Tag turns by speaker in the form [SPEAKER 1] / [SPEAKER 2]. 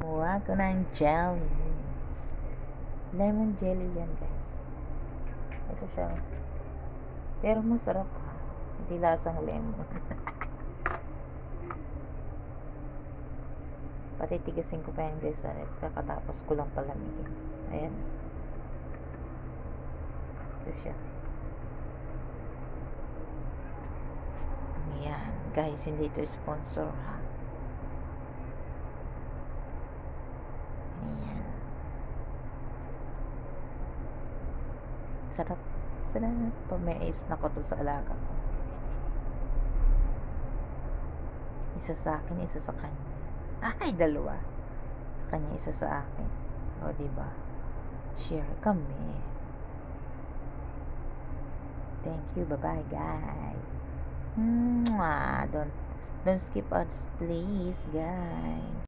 [SPEAKER 1] Kumuha ko ng jelly. Lemon jelly yan, guys. Ito siya. Pero masarap ha. Hindi lasang lemon. Patitigasin ko pa yan, guys. ah. Kakatapos ko lang palamigin. Ayan. Ito siya. Ayan. Guys, hindi ito sponsor ha. Ayan. Sarap. Sarap. Pamais na ko to sa alaga ko. Isa sa akin, isa sa kanya. Ay, dalawa. Sa kanya, isa sa akin. O, diba? Share kami. Thank you. Bye-bye, guys. Mwah. Don't, don't skip us, please, guys.